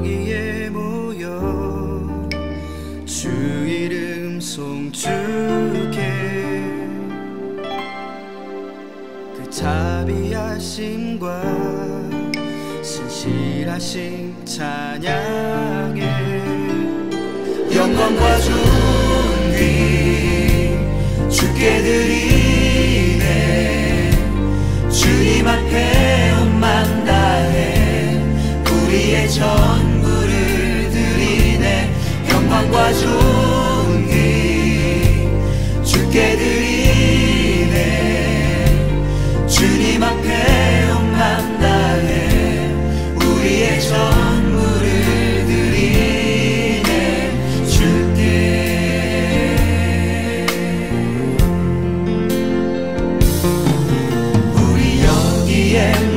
여기에 모여 주 이름 송축해. 그 자비하심과 신실하신 찬양에 영광과 존귀 주께 드리 영광과 존귀 주께 드리네. 주님 앞에 온만 다해 우리의 전부를 드리네. 주께. 우리 여기에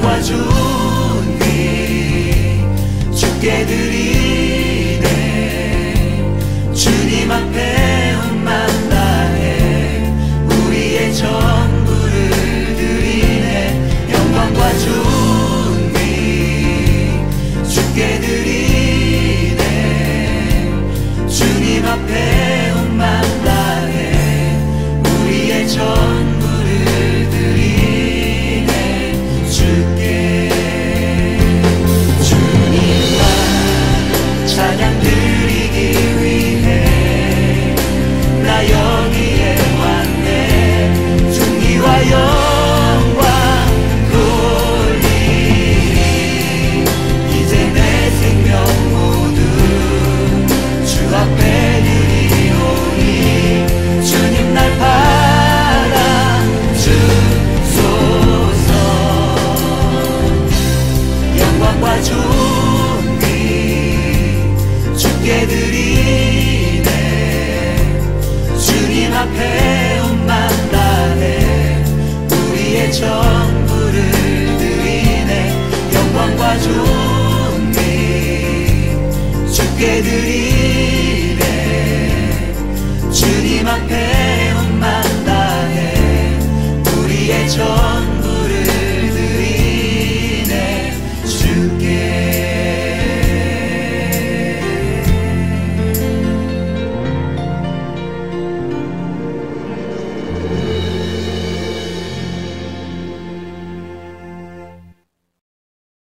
영광과 존귀 주께 드리 나여 주께 드리네 주님 앞에